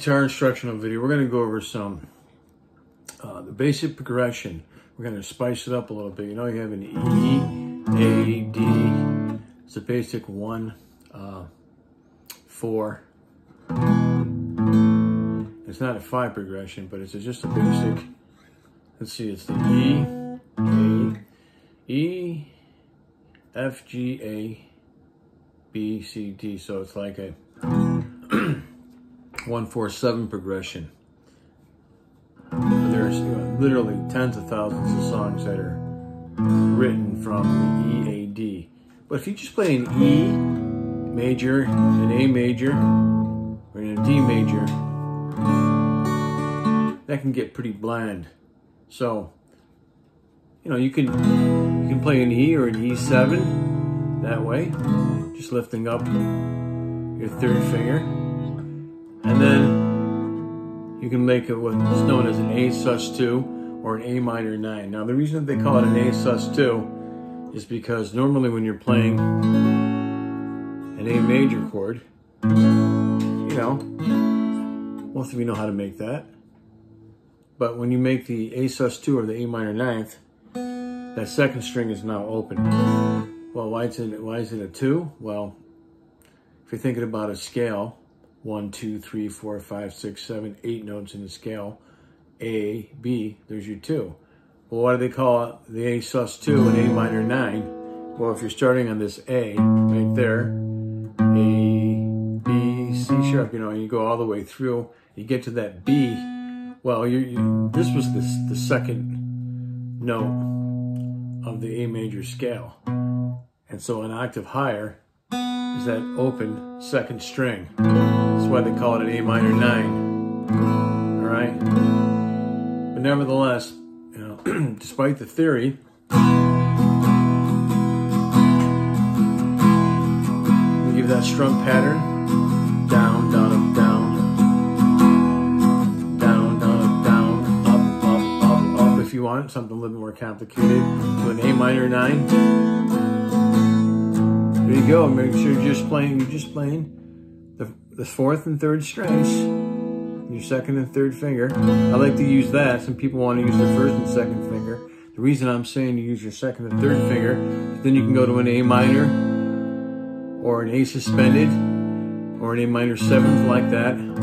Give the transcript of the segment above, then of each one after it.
guitar instructional video, we're going to go over some, uh, the basic progression. We're going to spice it up a little bit. You know, you have an E, A, D. It's a basic one, uh, four. It's not a five progression, but it's just a basic. Let's see, it's the E, A, E, F, G, A, B, C, D. So it's like a 147 progression. There's you know, literally tens of thousands of songs that are written from the E, A, D. But if you just play an E major, an A major, or in a D major, that can get pretty bland. So, you know, you can you can play an E or an E7 that way, just lifting up your third finger. And then you can make it what's known as an A sus2 or an A minor 9. Now, the reason that they call it an A sus2 is because normally when you're playing an A major chord, you know, most of you know how to make that. But when you make the A sus2 or the A minor ninth, that second string is now open. Well, why is it, why is it a 2? Well, if you're thinking about a scale, one, two, three, four, five, six, seven, eight notes in the scale, A, B, there's your 2. Well, why do they call it the A sus2 and A minor 9? Well, if you're starting on this A right there, A, B, C sharp, you know, and you go all the way through, you get to that B, well, you, you, this was the, the second note of the A major scale. And so an octave higher is that open second string. Why they call it an A minor 9. All right? But nevertheless, you know, despite the theory, we give that strum pattern down, down, up, down, down, down, up, down, up, up, up, up if you want something a little more complicated to an A minor 9. There you go. Make sure you're just playing, you're just playing the, fourth and third strings, your second and third finger. I like to use that. Some people want to use their first and second finger. The reason I'm saying to use your second and third finger, then you can go to an A minor or an A suspended or an A minor seventh like that. You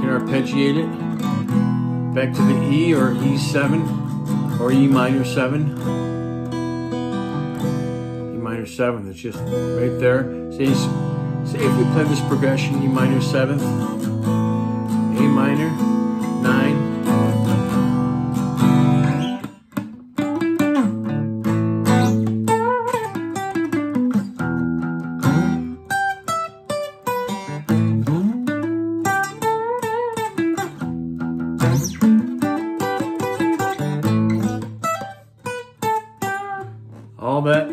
can arpeggiate it back to the E or E7 or E minor 7 E minor 7th. It's just right there. Say, say if we play this progression E minor 7th, A minor, 9. All that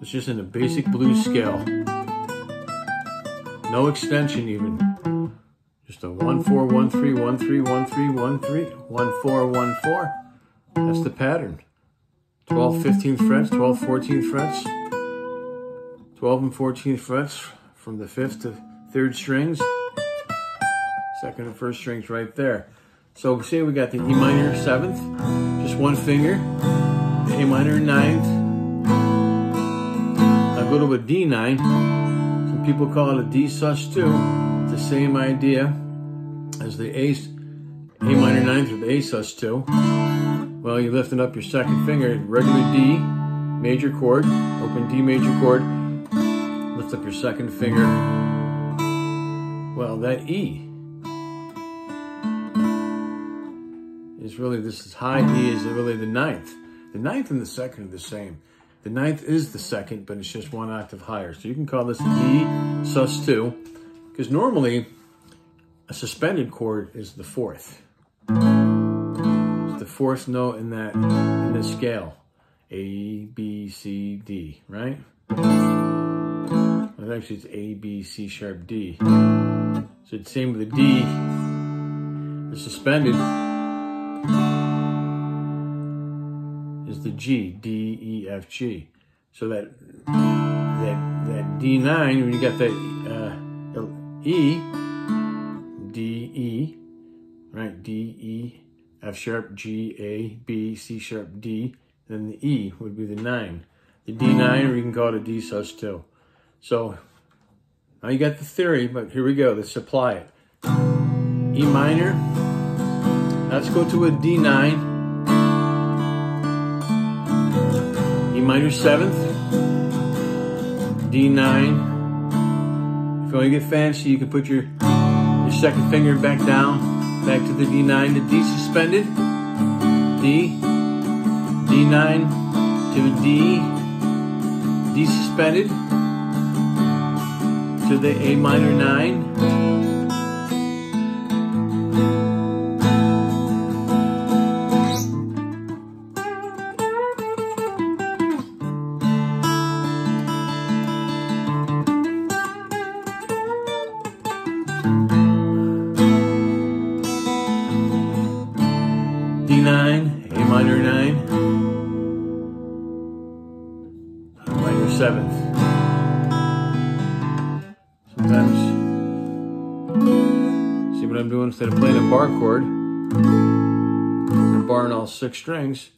is just in a basic blues scale. No extension even. Just a 1 4 1 3 1 3 1 3 1 3 1 4 1 4. That's the pattern. 12 15th frets, 12 14th frets, 12 and 14th frets from the 5th to 3rd strings. Second and first strings right there. So say we got the E minor 7th, just one finger, the A minor 9th, I'll go to a D9. People call it a D sus2. It's the same idea as the A, A minor ninth or the A sus2. Well, you're lifting up your second finger, regular D, major chord, open D major chord, lift up your second finger. Well, that E is really, this is high E is really the ninth. The ninth and the second are the same. The ninth is the second, but it's just one octave higher. So you can call this E sus2, because normally a suspended chord is the fourth. It's the fourth note in that in the scale. A, B, C, D, right? Well, actually it's A, B, C sharp, D. So it's same with the D. The suspended is the G, D, E, F, G. So that that that D9, when you got that uh, E, D, E, right? D, E, F sharp, G, A, B, C sharp, D. Then the E would be the nine. The D9, or you can call it a D sus2. So now you got the theory, but here we go. Let's apply it. E minor. Let's go to a D9. Minor seventh. D9. If you want to get fancy, you can put your, your second finger back down, back to the D9, the D suspended. D, D9 to a D, D suspended to the A minor 9. Instead of playing a bar chord, I'm barring all six strings.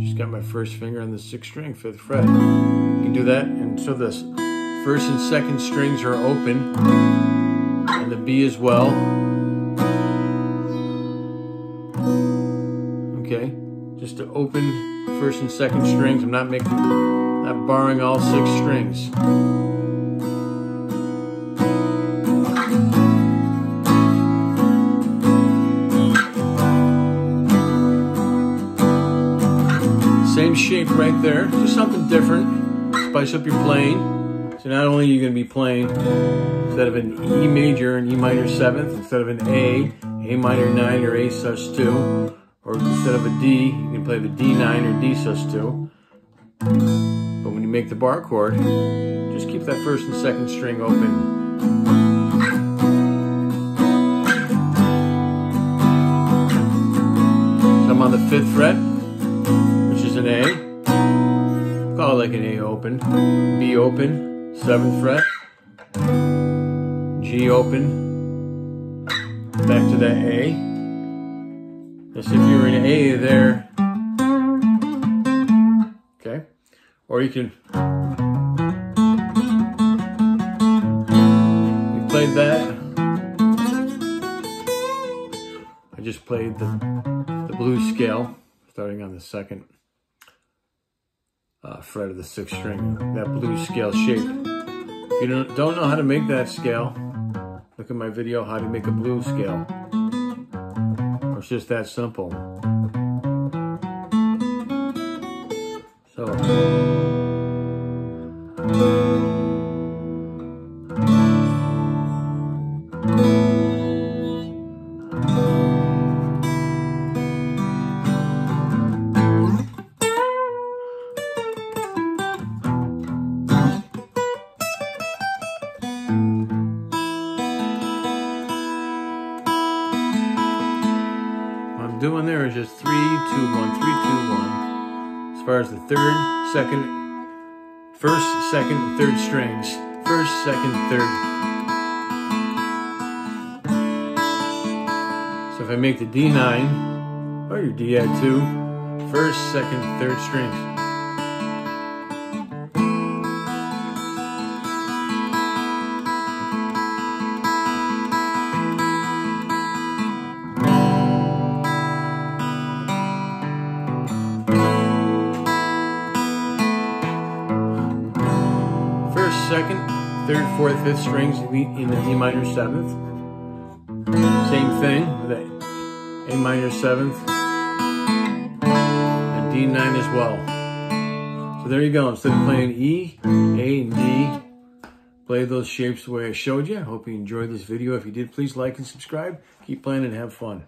Just got my first finger on the sixth string, fifth fret. You can do that, and so the first and second strings are open, and the B as well. Okay, just to open first and second strings. I'm not making, not barring all six strings. There, just something different. Spice up your playing. So not only are you going to be playing instead of an E major and E minor seventh, instead of an A, A minor nine or A sus2, or instead of a D, you can play the D9 or D sus2. But when you make the bar chord, just keep that first and second string open. So I'm on the fifth fret, which is an A. Like an A open. B open, seventh fret. G open. Back to that A. As if you were in A there. Okay. Or you can. You played that. I just played the, the blues scale, starting on the second uh, fret of the sixth string. That blues scale shape. If you don't, know how to make that scale, look at my video, how to make a blues scale. It's just that simple. So. Doing there is just three, two, one, three, two, one. As far as the third, second, first, second, third strings. First, second, third. So if I make the D9, or your D add two, first, second, third strings. Fourth, fifth strings in the E minor seventh. Same thing with the A minor seventh and D9 as well. So there you go. Instead of playing E, A, and D, play those shapes the way I showed you. I hope you enjoyed this video. If you did, please like and subscribe. Keep playing and have fun.